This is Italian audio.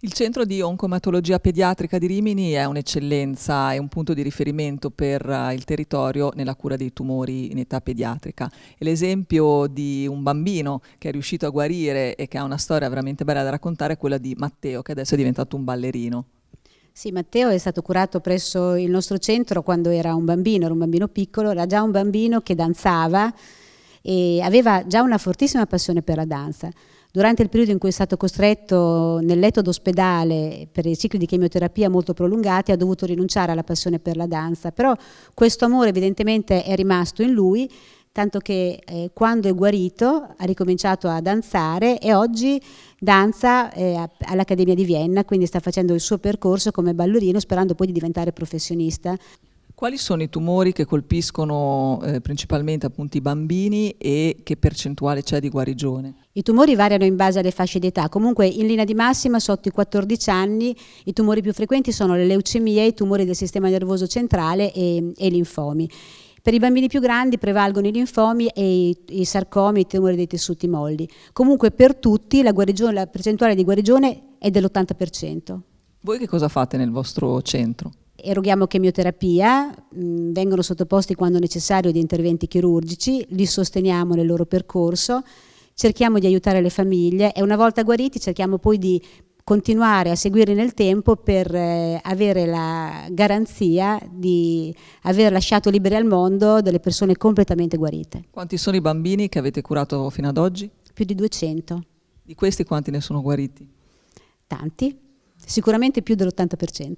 Il centro di oncomatologia pediatrica di Rimini è un'eccellenza, è un punto di riferimento per eh, il territorio nella cura dei tumori in età pediatrica. L'esempio di un bambino che è riuscito a guarire e che ha una storia veramente bella da raccontare è quella di Matteo, che adesso è diventato un ballerino. Sì, Matteo è stato curato presso il nostro centro quando era un bambino, era un bambino piccolo, era già un bambino che danzava e aveva già una fortissima passione per la danza. Durante il periodo in cui è stato costretto nel letto d'ospedale per i cicli di chemioterapia molto prolungati ha dovuto rinunciare alla passione per la danza, però questo amore evidentemente è rimasto in lui tanto che eh, quando è guarito ha ricominciato a danzare e oggi danza eh, all'Accademia di Vienna, quindi sta facendo il suo percorso come ballerino sperando poi di diventare professionista. Quali sono i tumori che colpiscono eh, principalmente appunto i bambini e che percentuale c'è di guarigione? I tumori variano in base alle fasce di età, comunque in linea di massima sotto i 14 anni i tumori più frequenti sono le leucemie, i tumori del sistema nervoso centrale e, e linfomi. Per i bambini più grandi prevalgono i linfomi e i, i sarcomi, i tumori dei tessuti molli. Comunque per tutti la, la percentuale di guarigione è dell'80%. Voi che cosa fate nel vostro centro? Eroghiamo chemioterapia, mh, vengono sottoposti quando necessario di interventi chirurgici, li sosteniamo nel loro percorso, cerchiamo di aiutare le famiglie e una volta guariti cerchiamo poi di continuare a seguire nel tempo per eh, avere la garanzia di aver lasciato libere al mondo delle persone completamente guarite. Quanti sono i bambini che avete curato fino ad oggi? Più di 200. Di questi quanti ne sono guariti? Tanti, sicuramente più dell'80%.